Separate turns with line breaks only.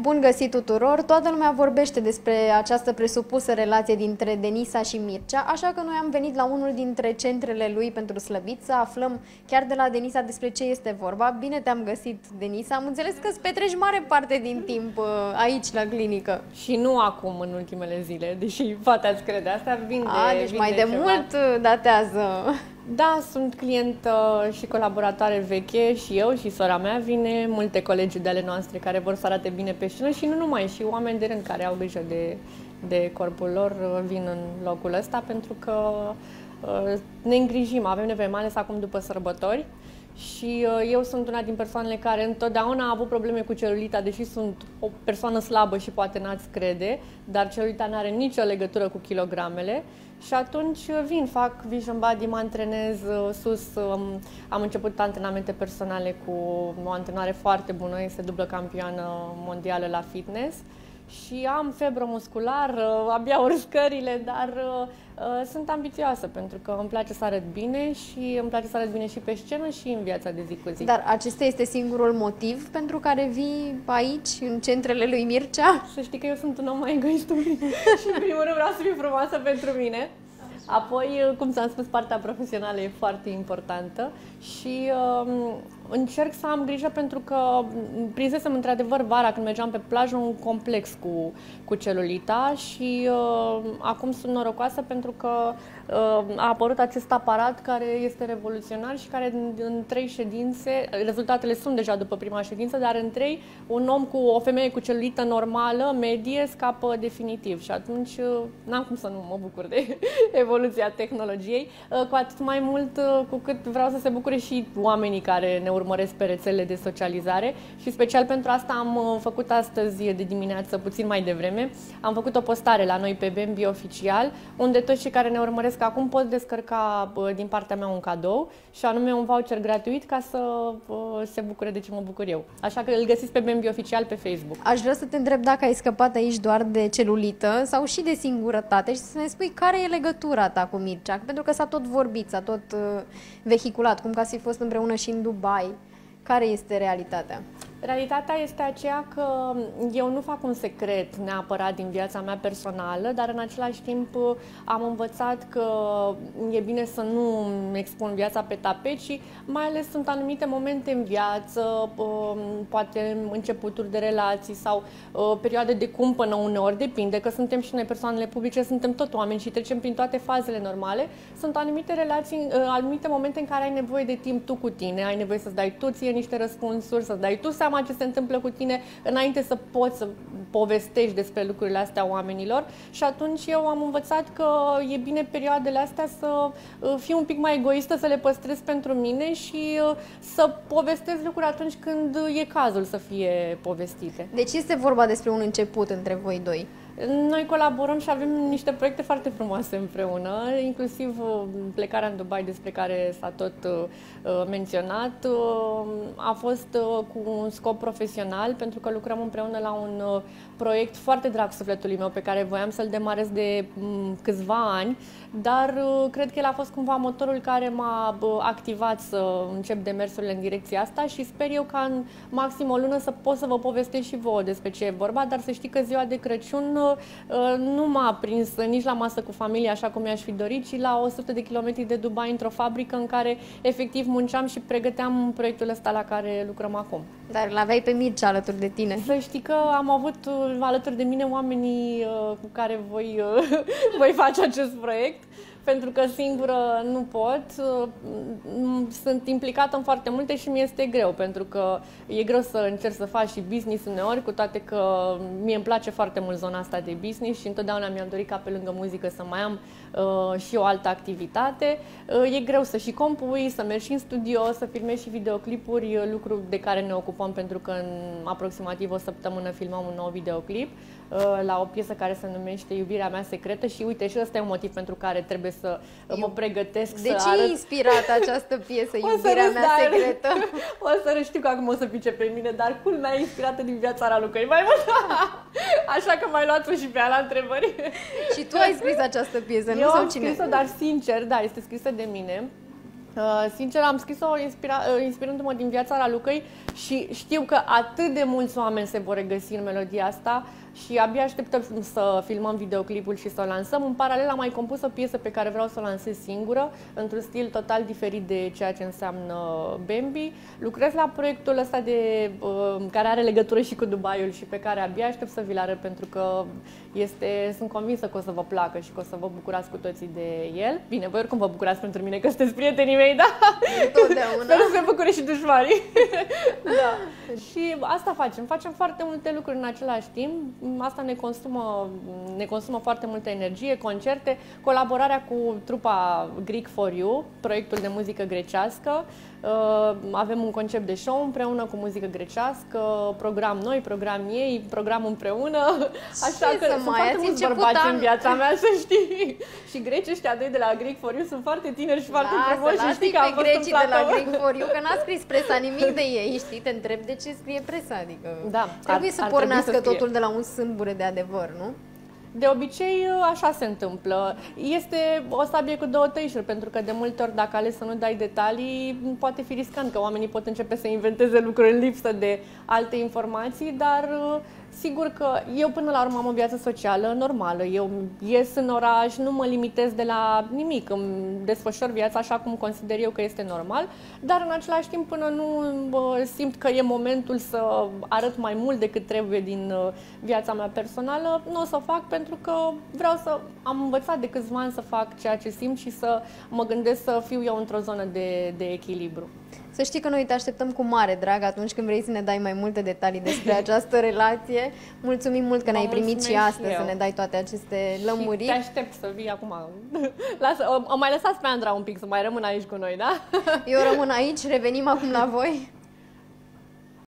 Bun găsit tuturor! Toată lumea vorbește despre această presupusă relație dintre Denisa și Mircea, așa că noi am venit la unul dintre centrele lui pentru slăbit să aflăm chiar de la Denisa despre ce este vorba. Bine te-am găsit, Denisa! Am înțeles că îți petreci mare parte din timp uh, aici, la clinică.
Și nu acum, în ultimele zile, deși poate ați crede asta, vin de
A, deci
vin
mai de,
ceva.
mult uh, datează.
Da, sunt clientă și colaboratoare veche și eu și sora mea vine, multe colegi de ale noastre care vor să arate bine pe scenă și nu numai, și oameni de rând care au grijă de, de corpul lor uh, vin în locul ăsta pentru că uh, ne îngrijim, avem nevoie, mai ales acum după sărbători. Și uh, eu sunt una din persoanele care întotdeauna a avut probleme cu celulita, deși sunt o persoană slabă și poate n-ați crede, dar celulita nu are nicio legătură cu kilogramele. Și atunci uh, vin, fac vision body, mă antrenez uh, sus, um, am început antrenamente personale cu o antrenare foarte bună, este dublă campioană mondială la fitness și am febră musculară, abia urc scările, dar uh, uh, sunt ambițioasă pentru că îmi place să arăt bine și îmi place să arăt bine și pe scenă și în viața de zi cu zi.
Dar acesta este singurul motiv pentru care vii aici, în centrele lui Mircea?
Să știi că eu sunt un om mai egoist în mine și în primul rând vreau să fiu frumoasă pentru mine. Apoi, cum ți-am spus, partea profesională e foarte importantă și um, încerc să am grijă pentru că prinsesem într-adevăr vara când mergeam pe plajă un complex cu, cu celulita și uh, acum sunt norocoasă pentru că uh, a apărut acest aparat care este revoluționar și care în, în trei ședințe, rezultatele sunt deja după prima ședință, dar în trei un om cu o femeie cu celulită normală, medie, scapă definitiv și atunci uh, n-am cum să nu mă bucur de evoluția tehnologiei, uh, cu atât mai mult uh, cu cât vreau să se bucure și oamenii care ne urmăresc pe rețelele de socializare și special pentru asta am uh, făcut astăzi de dimineață, puțin mai devreme, am făcut o postare la noi pe Bambi Oficial, unde toți cei care ne urmăresc acum pot descărca uh, din partea mea un cadou și anume un voucher gratuit ca să uh, se bucure de ce mă bucur eu. Așa că îl găsiți pe Bambi Oficial pe Facebook.
Aș vrea să te întreb dacă ai scăpat aici doar de celulită sau și de singurătate și să ne spui care e legătura ta cu Mircea, pentru că s-a tot vorbit, s-a tot uh, vehiculat, cum că ați fi fost împreună și în Dubai. Care este realitatea?
Realitatea este aceea că eu nu fac un secret neapărat din viața mea personală, dar în același timp am învățat că e bine să nu expun viața pe tapet și mai ales sunt anumite momente în viață, um, poate începuturi de relații sau uh, perioade de cumpănă uneori, depinde că suntem și noi persoanele publice, suntem tot oameni și trecem prin toate fazele normale. Sunt anumite relații, uh, anumite momente în care ai nevoie de timp tu cu tine, ai nevoie să-ți dai tu ție niște răspunsuri, să-ți dai tu seama ce se întâmplă cu tine înainte să poți să povestești despre lucrurile astea oamenilor și atunci eu am învățat că e bine perioadele astea să uh, fiu un pic mai egoistă, să le păstrez pentru mine și uh, să povestesc lucruri atunci când e cazul să fie povestite.
Deci este vorba despre un început între voi doi.
Noi colaborăm și avem niște proiecte foarte frumoase împreună, inclusiv uh, plecarea în Dubai despre care s-a tot uh, menționat. Uh, a fost uh, cu un scop profesional pentru că lucrăm împreună la un uh, proiect foarte drag sufletului meu pe care voiam să-l demarez de um, câțiva ani, dar uh, cred că el a fost cumva motorul care m-a uh, activat să încep demersurile în direcția asta și sper eu ca în maxim o lună să pot să vă povestesc și vouă despre ce e vorba, dar să știți că ziua de Crăciun uh, nu m-a prins nici la masă cu familia așa cum mi-aș fi dorit, ci la 100 de kilometri de Dubai într-o fabrică în care efectiv munceam și pregăteam proiectul ăsta la care lucrăm acum.
Dar îl aveai pe Mircea alături de tine.
Să știi că am avut uh, alături de mine oamenii uh, cu care voi, uh, voi face acest proiect pentru că singură nu pot. Uh, m- Sunt implicată în foarte multe și mi este greu, pentru că e greu să încerc să faci și business uneori, cu toate că mie îmi place foarte mult zona asta de business și întotdeauna mi-am dorit ca pe lângă muzică să mai am uh, și o altă activitate. Uh, e greu să și compui, să mergi și în studio, să filmezi și videoclipuri, uh, lucru de care ne ocupăm pentru că în aproximativ o săptămână filmăm un nou videoclip uh, la o piesă care se numește Iubirea mea secretă și uite și ăsta e un motiv pentru care trebuie să uh, mă pregătesc
De
să
ce
arăt
e inspirată această piesă,
o să
Iubirea
râs,
mea
dar-
secretă?
O să râs, știu că acum o să pice pe mine, dar culmea e inspirată din viața Ralucăi. Mai mult. Așa că mai luați-o și pe ala întrebări.
Și tu ai scris această piesă, nu?
Eu
Sau
am
cine?
scris-o, dar sincer, da, este scrisă de mine. Uh, sincer, am scris-o inspira, uh, inspirându-mă din viața la Lucăi și știu că atât de mulți oameni se vor regăsi în melodia asta și abia așteptăm să filmăm videoclipul și să o lansăm. În paralel am mai compus o piesă pe care vreau să o lansez singură, într-un stil total diferit de ceea ce înseamnă Bambi. Lucrez la proiectul ăsta de, uh, care are legătură și cu Dubaiul și pe care abia aștept să vi-l arăt pentru că este, sunt convinsă că o să vă placă și că o să vă bucurați cu toții de el. Bine, voi oricum vă bucurați pentru mine că sunteți prietenii mei, da?
Întotdeauna.
Sper să se bucure și dușmanii. da. și asta facem. Facem foarte multe lucruri în același timp asta ne consumă, ne consumă foarte multă energie, concerte, colaborarea cu trupa Greek for You, proiectul de muzică grecească. Uh, avem un concept de show împreună cu muzică grecească, program noi, program ei, program împreună.
Așa Ce că sunt mai foarte mulți
bărbați an... în viața mea, să știi. și grecii ăștia doi de la Greek for You sunt foarte tineri și foarte frumoși și știi că am
fost grecii de la Greek for You, că n-a scris presa nimic de ei, știi, te întreb de ce scrie presa, adică
da,
trebuie
ar,
să
ar
pornească
trebui să
totul de la un sâmbure de adevăr, nu?
De obicei, așa se întâmplă. Este o sabie cu două tăișuri, pentru că de multe ori, dacă ales să nu dai detalii, poate fi riscant că oamenii pot începe să inventeze lucruri în lipsă de alte informații, dar Sigur că eu până la urmă am o viață socială normală. Eu ies în oraș, nu mă limitez de la nimic. Îmi desfășor viața așa cum consider eu că este normal, dar în același timp până nu simt că e momentul să arăt mai mult decât trebuie din uh, viața mea personală, nu o să o fac pentru că vreau să am învățat de câțiva ani să fac ceea ce simt și să mă gândesc să fiu eu într-o zonă de, de echilibru.
Să știi că noi te așteptăm cu mare drag atunci când vrei să ne dai mai multe detalii despre această relație. Mulțumim mult că ne-ai primit și astăzi și să ne dai toate aceste lămuriri.
Și te aștept să vii acum. Lasă, o, o mai lăsați pe Andra un pic să mai rămână aici cu noi, da?
Eu rămân aici, revenim acum la voi.